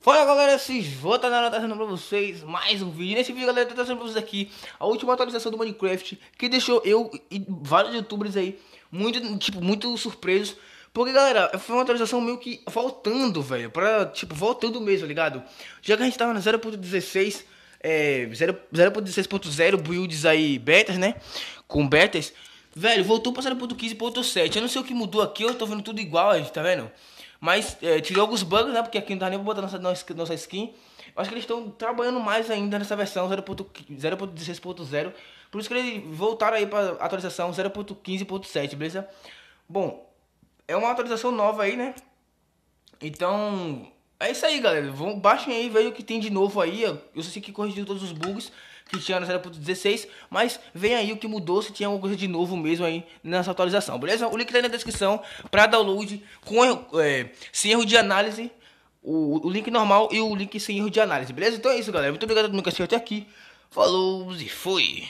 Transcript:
Fala galera, esses vou tá na trazendo pra vocês mais um vídeo. Nesse vídeo, galera, eu tô trazendo pra vocês aqui a última atualização do Minecraft que deixou eu e vários youtubers aí muito, tipo, muito surpresos. Porque, galera, foi uma atualização meio que voltando, velho, pra, tipo, voltando mesmo, ligado? Já que a gente tava no 0.16, é, 0.16.0 builds aí, betas, né? Com betas, velho, voltou pra 0.15.7. Eu não sei o que mudou aqui, eu tô vendo tudo igual, gente tá vendo? Mas é, tirou alguns bugs, né? Porque aqui não dá nem pra botar nossa, nossa skin. Eu acho que eles estão trabalhando mais ainda nessa versão 0.16.0. Por isso que eles voltaram aí pra atualização 0.15.7, beleza? Bom, é uma atualização nova aí, né? Então, é isso aí, galera. Vão, baixem aí, vejam o que tem de novo aí. Eu sei que corrigiu todos os bugs que tinha no 0.16, mas vem aí o que mudou, se tinha alguma coisa de novo mesmo aí nessa atualização, beleza? O link tá aí na descrição para download com é, sem erro de análise, o, o, link normal e o link sem erro de análise, beleza? Então é isso, galera. Muito obrigado por me assistir até aqui. Falou e fui!